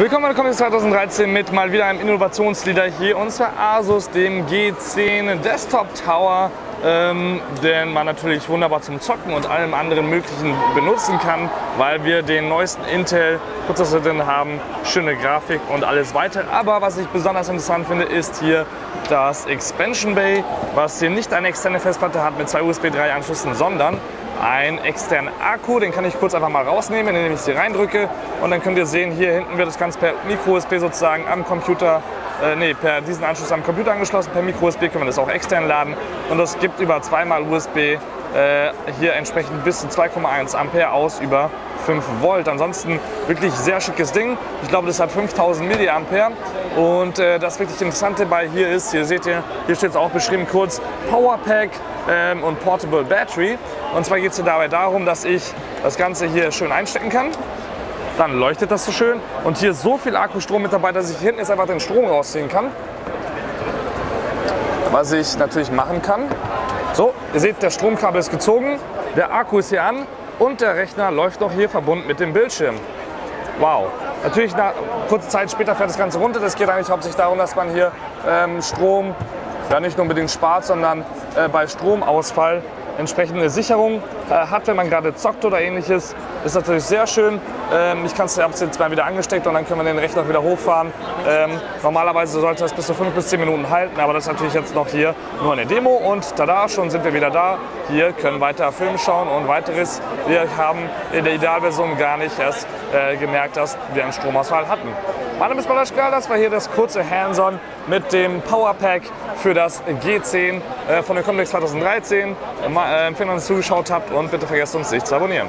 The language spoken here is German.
Willkommen bei der Comics 2013 mit mal wieder einem Innovationsleader hier. Und zwar Asus, dem G10 Desktop Tower, ähm, den man natürlich wunderbar zum Zocken und allem anderen möglichen benutzen kann, weil wir den neuesten Intel Prozessor drin haben, schöne Grafik und alles weitere. Aber was ich besonders interessant finde, ist hier das Expansion Bay, was hier nicht eine externe Festplatte hat mit zwei USB 3 Anschlüssen, sondern einen externen Akku. Den kann ich kurz einfach mal rausnehmen, indem ich sie reindrücke. Und dann könnt ihr sehen, hier hinten wird das Ganze per Micro-USB sozusagen am Computer, äh, nee, per diesen Anschluss am Computer angeschlossen. Per Micro-USB können wir das auch extern laden. Und das gibt über zweimal USB äh, hier entsprechend bis zu 2,1 Ampere aus über 5 Volt. Ansonsten wirklich sehr schickes Ding. Ich glaube, das hat 5000 Milliampere. Und äh, das wirklich Interessante bei hier ist, hier seht ihr, hier steht es auch beschrieben kurz, Powerpack ähm, und Portable Battery. Und zwar geht es dabei darum, dass ich das Ganze hier schön einstecken kann. Dann leuchtet das so schön. Und hier ist so viel Akkustrom mit dabei, dass ich hinten jetzt einfach den Strom rausziehen kann. Was ich natürlich machen kann. So, ihr seht, der Stromkabel ist gezogen, der Akku ist hier an und der Rechner läuft noch hier verbunden mit dem Bildschirm. Wow. Natürlich, nach, kurze Zeit später fährt das Ganze runter. Das geht eigentlich hauptsächlich darum, dass man hier ähm, Strom ja, nicht nur unbedingt spart, sondern äh, bei Stromausfall entsprechende Sicherung äh, hat, wenn man gerade zockt oder ähnliches. Ist natürlich sehr schön. Ähm, ich kann es jetzt mal wieder angesteckt und dann können wir den Rechner wieder hochfahren. Ähm, normalerweise sollte das bis zu 5 bis 10 Minuten halten, aber das ist natürlich jetzt noch hier nur eine Demo und tada, schon sind wir wieder da. Hier können weiter Film schauen und weiteres. Wir haben in der Idealversion gar nicht erst äh, gemerkt, dass wir einen Stromausfall hatten. Mein Name ist Balaschka, das war hier das kurze Hands-on mit dem Powerpack für das G10 äh, von der Complex 2013. Äh, empfehlen, dass ihr zugeschaut habt und bitte vergesst uns nicht zu abonnieren.